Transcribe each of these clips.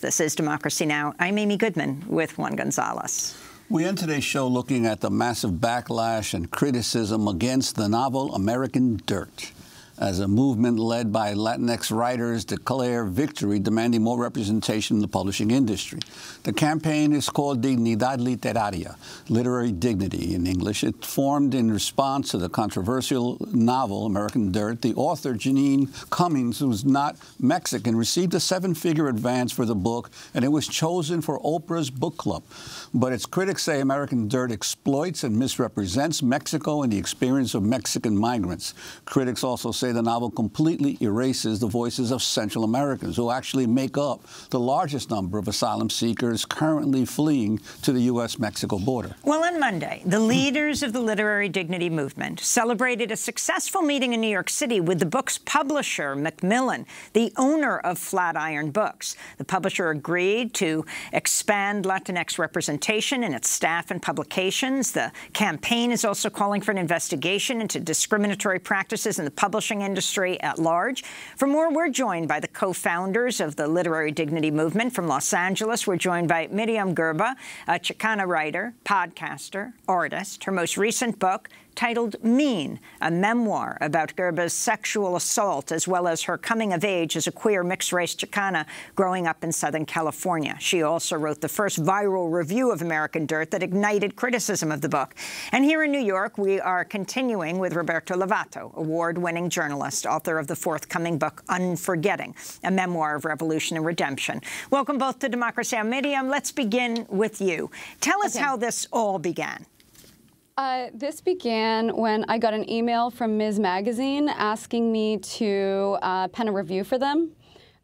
This is Democracy Now! I'm Amy Goodman with Juan Gonzalez. We end today's show looking at the massive backlash and criticism against the novel American Dirt as a movement led by Latinx writers declare victory, demanding more representation in the publishing industry. The campaign is called Dignidad Literaria, literary dignity in English. It formed in response to the controversial novel American Dirt. The author, Jeanine Cummins, who's not Mexican, received a seven-figure advance for the book, and it was chosen for Oprah's book club. But its critics say American Dirt exploits and misrepresents Mexico and the experience of Mexican migrants. Critics also say the novel completely erases the voices of Central Americans, who actually make up the largest number of asylum seekers currently fleeing to the U.S.-Mexico border. Well, on Monday, the leaders of the literary dignity movement celebrated a successful meeting in New York City with the book's publisher, Macmillan, the owner of Flatiron Books. The publisher agreed to expand Latinx representation in its staff and publications. The campaign is also calling for an investigation into discriminatory practices in the publishing industry at large. For more, we're joined by the co-founders of the Literary Dignity Movement from Los Angeles. We're joined by Myriam Gurba, a Chicana writer, podcaster, artist. Her most recent book, titled Mean, a memoir about Gurba's sexual assault as well as her coming of age as a queer mixed-race Chicana growing up in Southern California. She also wrote the first viral review of American Dirt that ignited criticism of the book. And here in New York, we are continuing with Roberto Lovato, award-winning journalist, author of the forthcoming book Unforgetting, a memoir of revolution and redemption. Welcome both to Democracy Now! Myriam, let's begin with you. Tell us okay. how this all began. Uh, this began when I got an email from Ms. Magazine asking me to uh, pen a review for them.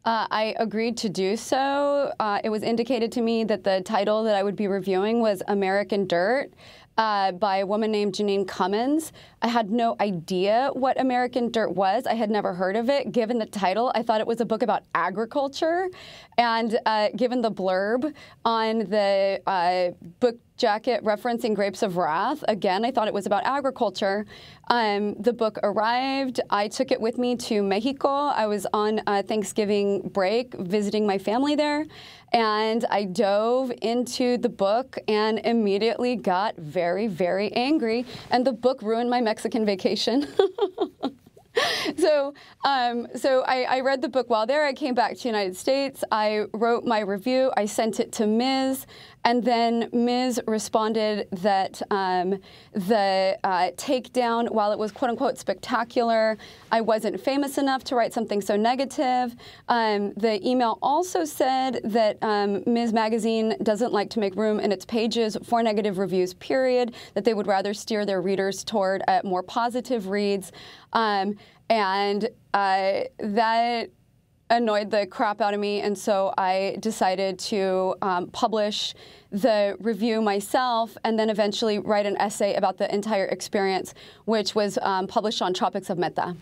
Uh, I agreed to do so. Uh, it was indicated to me that the title that I would be reviewing was American Dirt uh, by a woman named Jeanine Cummins. I had no idea what American Dirt was. I had never heard of it. Given the title, I thought it was a book about agriculture. And uh, given the blurb on the book jacket referencing Grapes of Wrath. Again, I thought it was about agriculture. Um, the book arrived. I took it with me to Mexico. I was on Thanksgiving break visiting my family there. And I dove into the book and immediately got very, very angry. And the book ruined my Mexican vacation. so um, so I, I, read the book while there. I came back to the United States. I wrote my review. I sent it to Ms. And then Ms. responded that um, the uh, takedown, while it was quote unquote spectacular, I wasn't famous enough to write something so negative. Um, the email also said that um, Ms. Magazine doesn't like to make room in its pages for negative reviews, period, that they would rather steer their readers toward uh, more positive reads. Um, and uh, that annoyed the crap out of me, and so I decided to um, publish the review myself and then eventually write an essay about the entire experience, which was um, published on Tropics of Meta.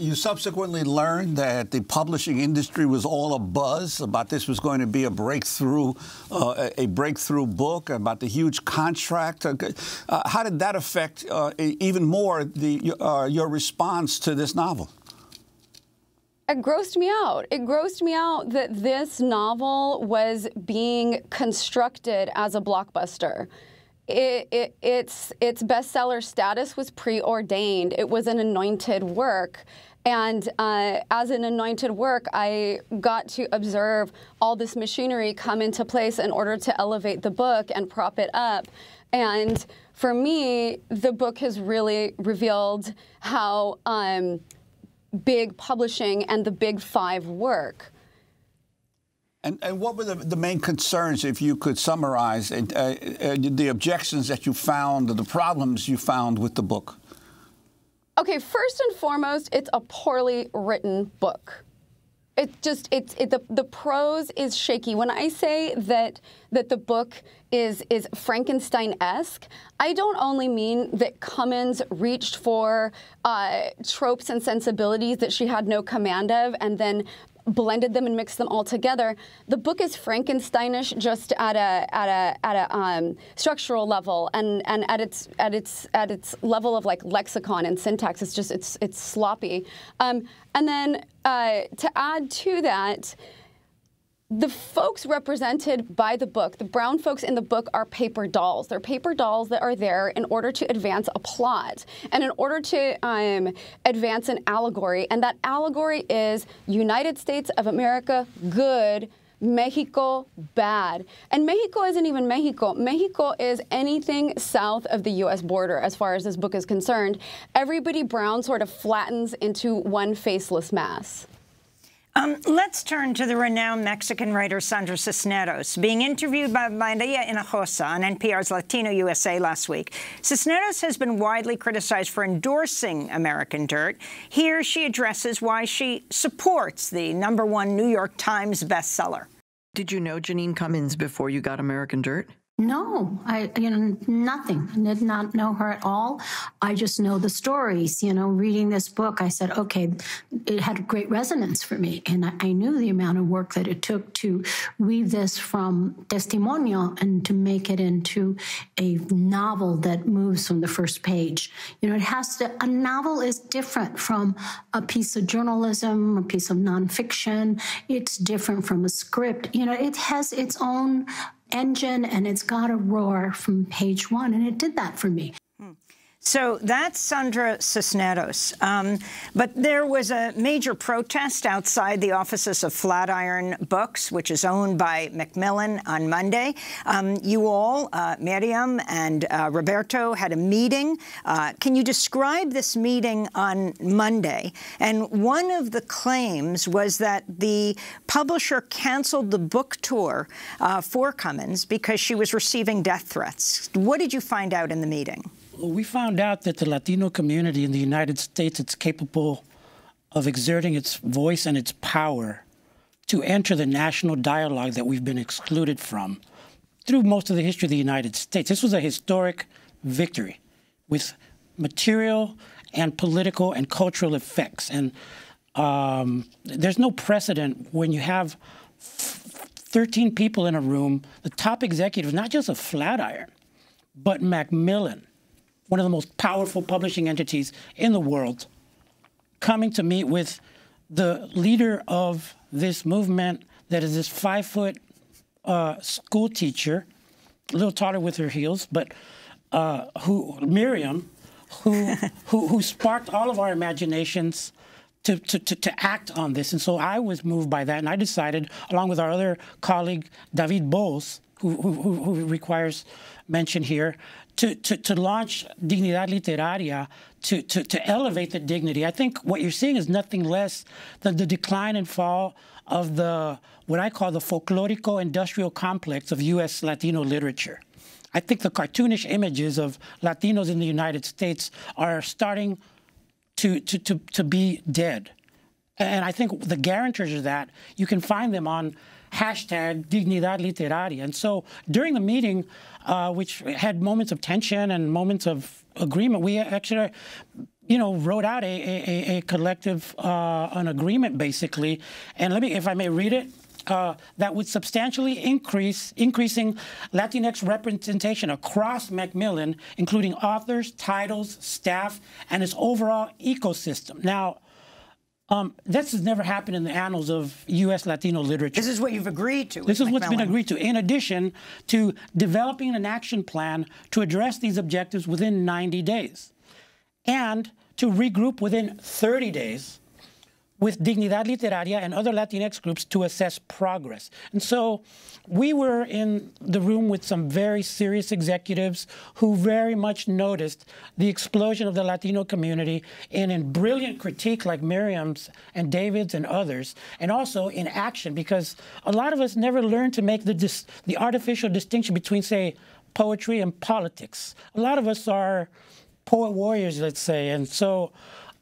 You subsequently learned that the publishing industry was all a buzz about this was going to be a breakthrough, uh, a breakthrough book about the huge contract. Uh, how did that affect uh, even more the, uh, your response to this novel? it grossed me out. It grossed me out that this novel was being constructed as a blockbuster. It, it, its, its bestseller status was preordained. It was an anointed work. And uh, as an anointed work, I got to observe all this machinery come into place in order to elevate the book and prop it up. And for me, the book has really revealed how um, big publishing and the big five work. And, and what were the, the main concerns, if you could summarize, uh, uh, the objections that you found, the problems you found with the book? Okay, first and foremost, it's a poorly written book. It just it's it, the the prose is shaky. When I say that that the book is is Frankenstein-esque, I don't only mean that Cummins reached for uh, tropes and sensibilities that she had no command of, and then blended them and mixed them all together. The book is Frankensteinish just at a at a at a um, structural level and and at its at its at its level of like lexicon and syntax. It's just it's it's sloppy. Um, and then uh, to add to that. The folks represented by the book, the brown folks in the book, are paper dolls. They're paper dolls that are there in order to advance a plot and in order to um, advance an allegory. And that allegory is United States of America, good, Mexico bad. And Mexico isn't even Mexico. Mexico is anything south of the U.S. border as far as this book is concerned. Everybody brown sort of flattens into one faceless mass. Um, let's turn to the renowned Mexican writer Sandra Cisneros, being interviewed by Maria Hinojosa on NPR's Latino USA last week. Cisneros has been widely criticized for endorsing American Dirt. Here she addresses why she supports the number one New York Times bestseller. Did you know Jeanine Cummins before you got American Dirt? No, I, you know, nothing. I did not know her at all. I just know the stories. You know, reading this book, I said, okay, it had a great resonance for me. And I, I knew the amount of work that it took to weave this from testimonio and to make it into a novel that moves from the first page. You know, it has to, a novel is different from a piece of journalism, a piece of nonfiction. It's different from a script. You know, it has its own engine and it's got to roar from page one. And it did that for me. So that's Sandra Cisneros. Um, but there was a major protest outside the offices of Flatiron Books, which is owned by Macmillan, on Monday. Um, you all, uh, Myriam and uh, Roberto, had a meeting. Uh, can you describe this meeting on Monday? And one of the claims was that the publisher canceled the book tour uh, for Cummins because she was receiving death threats. What did you find out in the meeting? We found out that the Latino community in the United States is capable of exerting its voice and its power to enter the national dialogue that we've been excluded from through most of the history of the United States. This was a historic victory with material and political and cultural effects. And um, there's no precedent when you have 13 people in a room, the top executive, not just of Flatiron, but Macmillan, one of the most powerful publishing entities in the world, coming to meet with the leader of this movement that is this five foot uh, school teacher, a little taller with her heels, but uh, who Myriam, who, who, who sparked all of our imaginations to, to, to, to, act on this. And so I was moved by that, and I decided, along with our other colleague David Bowles, who, who, who requires mention here, to, to, to launch Dignidad Literaria to, to, to elevate the dignity. I think what you're seeing is nothing less than the decline and fall of the what I call the folklorico industrial complex of U.S. Latino literature. I think the cartoonish images of Latinos in the United States are starting to, to, to, to be dead. And I think the guarantors of that, you can find them on hashtag Dignidad Literaria. And so during the meeting, uh, which had moments of tension and moments of agreement, we actually you know, wrote out a, a, a collective, uh, an agreement basically. And let me, if I may read it, uh, that would substantially increase increasing Latinx representation across Macmillan, including authors, titles, staff, and its overall ecosystem. Now, um, this has never happened in the annals of U.S. Latino literature. This is what you've agreed to. This is what's been agreed to, in addition to developing an action plan to address these objectives within 90 days and to regroup within 30 days with Dignidad Literaria and other Latinx groups to assess progress. And so we were in the room with some very serious executives who very much noticed the explosion of the Latino community and in brilliant critique like Myriam's and David's and others, and also in action because a lot of us never learned to make the, the artificial distinction between, say, poetry and politics. A lot of us are poet warriors, let's say, and so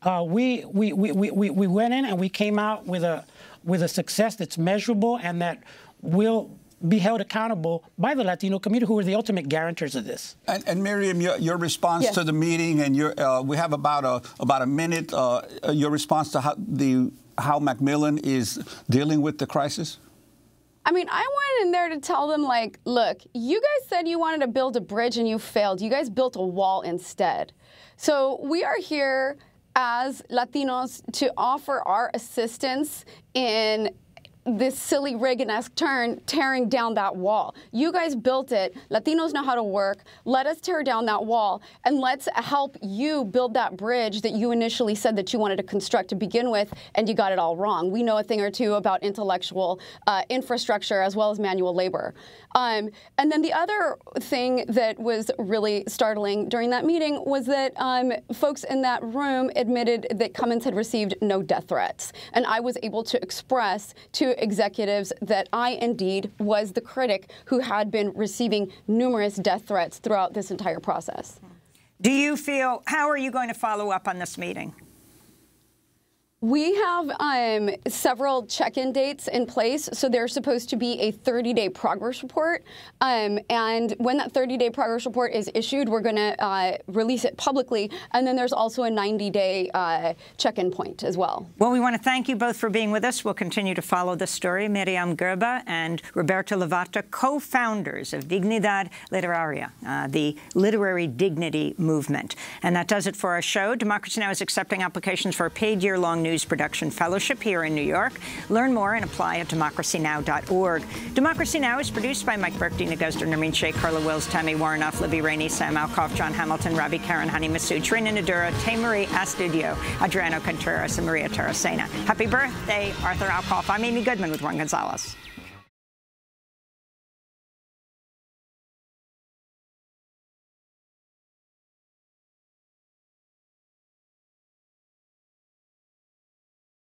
uh, we, we, we, we, we went in and we came out with a, with a success that's measurable and that will be held accountable by the Latino community, who are the ultimate guarantors of this. And, and Myriam, your, your response yes. to the meeting, and your, uh, we have about a about a minute. Uh, your response to how the how Macmillan is dealing with the crisis. I mean, I went in there to tell them, like, look, you guys said you wanted to build a bridge and you failed. You guys built a wall instead. So we are here as Latinos to offer our assistance in this silly Reagan-esque turn, tearing down that wall. You guys built it. Latinos know how to work. Let us tear down that wall, and let's help you build that bridge that you initially said that you wanted to construct to begin with, and you got it all wrong. We know a thing or two about intellectual uh, infrastructure as well as manual labor. Um, and then the other thing that was really startling during that meeting was that um, folks in that room admitted that Cummins had received no death threats. And I was able to express to executives that I indeed was the critic who had been receiving numerous death threats throughout this entire process. Do you feel, how are you going to follow up on this meeting? We have um, several check-in dates in place. So there's supposed to be a 30-day progress report. Um, and when that 30-day progress report is issued, we're going to uh, release it publicly. And then there's also a 90-day uh, check-in point as well. Well, we want to thank you both for being with us. We'll continue to follow this story. Myriam Gurba and Roberto Lovato, co-founders of Dignidad Literaria, uh, the literary dignity movement. And that does it for our show. Democracy Now! is accepting applications for a paid year-long News Production Fellowship here in New York. Learn more and apply at democracynow.org. Democracy Now! is produced by Mike Burke, Deena Guzder, Nermeen Carla Wills, Tami Woronoff, Libby Rainey, Sam Alcoff, John Hamilton, Robby Karran, Hany Massoud, Trina Nadura, Tey-Marie Astudillo, Adriano Contreras, and Maria Taracena. Happy birthday, Arthur Alcoff. I'm Amy Goodman with Juan Gonzalez.